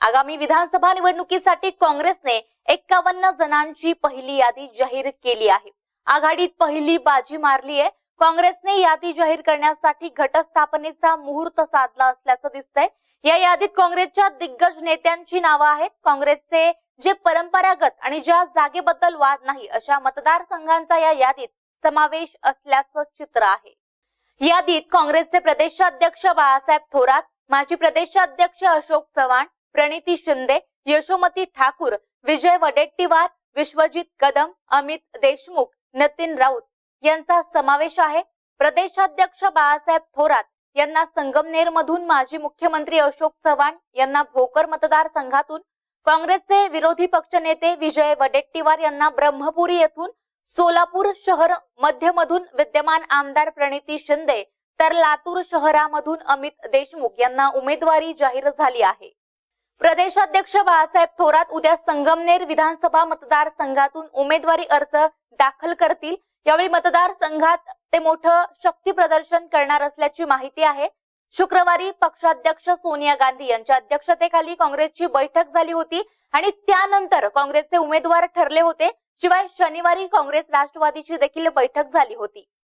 आगामी विधानसभा निवडणुकीसाठी काँग्रेसने एक्कावन्न जणांची पहिली यादी जाहीर केली आहे. आघाडीत पहिली बाजी मारली आहे. काँग्रेसने यादी जाहीर करण्यासाठी घटस्थापनेचा मुहूर्त साधला असल्याचं दिसतंय. या यादीत काँग्रेसच्या दिग्गज नेत्यांची नावं आहेत. काँग्रेसचे जे परंपरागत आणि ज्या जागेबद्दल वाद नाही अशा मतदारसंघांचा या यादीत समावेश असल्याचं चित्र आहे. यादीत काँग्रेसचे प्रदेशाध्यक्ष बाळासाहेब थोरात माजी प्रदेशाध्यक्ष अशोक चव्हाण प्रणिती शिंदे यशोमती ठाकूर विजय वडेट्टीवार विश्वजित कदम अमित देशमुख नितीन राऊत यांचा समावेश आहे. प्रदेशाध्यक्ष बाळासाहेब थोरात यांना संगमनेर मधून माजी मुख्यमंत्री अशोक चव्हाण यांना भोकर मतदारसंघातून काँग्रेसचे विरोधी पक्षनेते विजय वडेट्टीवार यांना ब्रह्मपुरी येथून सोलापूर शहर मध्यमधून विद्यमान आमदार प्रणिती शिंदे तर लातूर शहरामधून अमित देशमुख यांना उमेदवारी जाहीर झाली आहे. प्रदेशाध्यक्ष बाळासाहेब थोरात उद्या संगमनेर विधानसभा मतदारसंघातून उमेदवारी अर्ज दाखल करतील. यावेळी मतदारसंघात ते मोठं शक्ती प्रदर्शन करणार असल्याची माहिती आहे. शुक्रवारी पक्षाध्यक्ष सोनिया गांधी यांच्या अध्यक्षतेखाली काँग्रेसची बैठक झाली होती आणि त्यानंतर काँग्रेसचे उमेदवार ठरले होते. शिवाय शनिवारी काँग्रेस राष्ट्रवादीची देखील बैठक झाली होती.